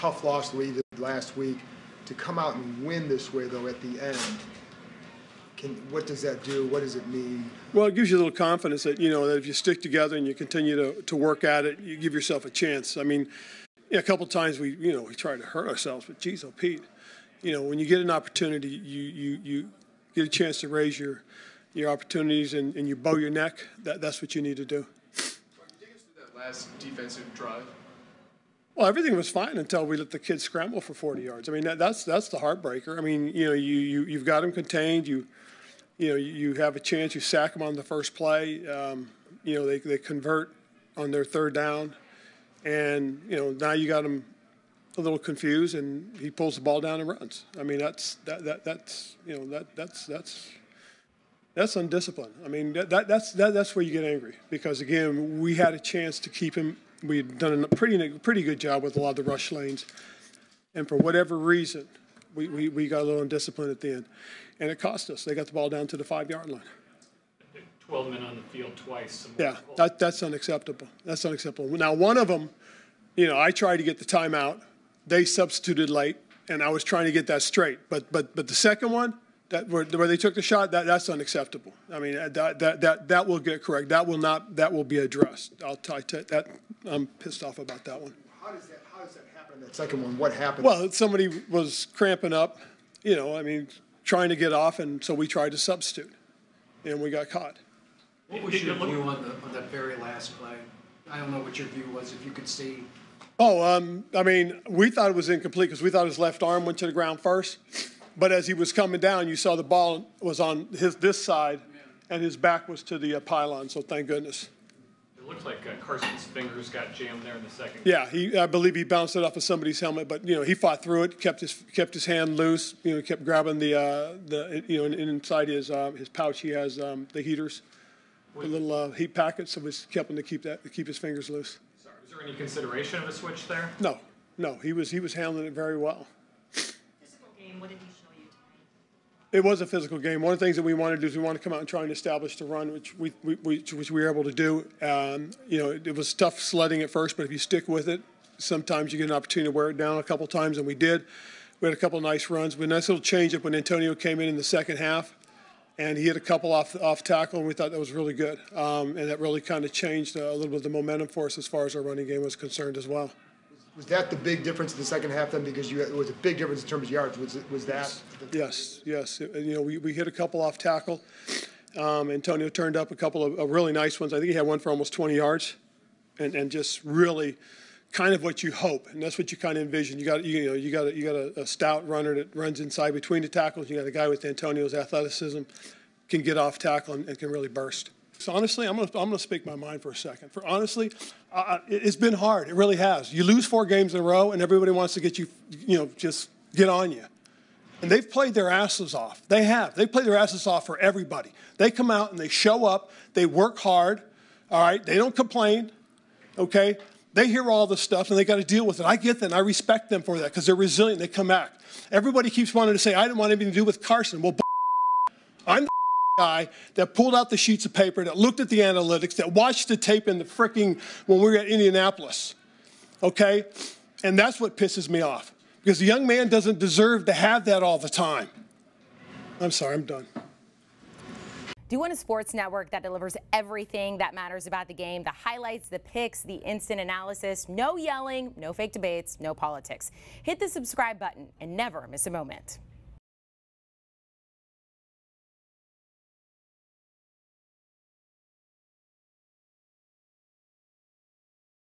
tough loss the way you did last week. To come out and win this way, though, at the end, can, what does that do? What does it mean? Well, it gives you a little confidence that, you know, that if you stick together and you continue to, to work at it, you give yourself a chance. I mean, yeah, a couple times we, you know, we try to hurt ourselves, but geez, oh, Pete, you know, when you get an opportunity, you, you, you get a chance to raise your, your opportunities and, and you bow your neck, that, that's what you need to do. Take us through that last defensive drive. Well, everything was fine until we let the kids scramble for 40 yards. I mean, that, that's that's the heartbreaker. I mean, you know, you, you you've got them contained. You you know, you have a chance. You sack them on the first play. Um, you know, they they convert on their third down, and you know now you got them a little confused, and he pulls the ball down and runs. I mean, that's that that that's you know that that's that's that's undisciplined. I mean, that, that that's that, that's where you get angry because again, we had a chance to keep him we had done a pretty pretty good job with a lot of the rush lanes, and for whatever reason, we, we, we got a little undisciplined at the end, and it cost us. They got the ball down to the five yard line. 12 men on the field twice. Yeah, that, that's unacceptable. That's unacceptable. Now, one of them, you know, I tried to get the timeout. They substituted late, and I was trying to get that straight. But but but the second one, that where, where they took the shot, that, that's unacceptable. I mean, that, that that that will get correct. That will not. That will be addressed. I'll tell you that. I'm pissed off about that one. How does that, how does that happen, that second one? What happened? Well, somebody was cramping up, you know, I mean, trying to get off, and so we tried to substitute, and we got caught. What was your view on the, on that very last play? I don't know what your view was, if you could see. Oh, um, I mean, we thought it was incomplete because we thought his left arm went to the ground first. But as he was coming down, you saw the ball was on his this side, and his back was to the uh, pylon. So thank goodness. It looked like uh, Carson's fingers got jammed there in the second. Yeah, he I believe he bounced it off of somebody's helmet, but you know he fought through it, kept his kept his hand loose, you know, kept grabbing the uh, the you know inside his uh, his pouch he has um, the heaters, the little uh, heat packets, so he's kept him to keep that to keep his fingers loose. Sorry, was there any consideration of a switch there? No, no, he was he was handling it very well. It was a physical game. One of the things that we wanted to do is we wanted to come out and try and establish the run, which we, we, which, which we were able to do. Um, you know, it, it was tough sledding at first, but if you stick with it, sometimes you get an opportunity to wear it down a couple times, and we did. We had a couple nice runs. We had a nice little change up when Antonio came in in the second half, and he hit a couple off off tackle, and we thought that was really good. Um, and that really kind of changed a little bit of the momentum for us as far as our running game was concerned as well. Was that the big difference in the second half then? Because you, it was a big difference in terms of yards. Was, was that? Yes, yes. It- you know, we, we hit a couple off tackle. Um, Antonio turned up a couple of, of really nice ones. I think he had one for almost 20 yards, and, and just really kind of what you hope, and that's what you kind of envision. You got you know you got a, you got a, a stout runner that runs inside between the tackles. You got a guy with Antonio's athleticism, can get off tackle and, and can really burst. So honestly, I'm gonna I'm gonna speak my mind for a second. For honestly, uh, it, it's been hard. It really has. You lose four games in a row, and everybody wants to get you you know just get on you. And they've played their asses off. They have. They played their asses off for everybody. They come out and they show up. They work hard. All right. They don't complain. Okay. They hear all this stuff and they got to deal with it. I get that and I respect them for that because they're resilient. They come back. Everybody keeps wanting to say, I didn't want anything to do with Carson. Well, I'm the guy that pulled out the sheets of paper, that looked at the analytics, that watched the tape in the freaking when we were at Indianapolis. Okay? And that's what pisses me off because the young man doesn't deserve to have that all the time. I'm sorry, I'm done. Do you want a sports network that delivers everything that matters about the game? The highlights, the picks, the instant analysis, no yelling, no fake debates, no politics. Hit the subscribe button and never miss a moment.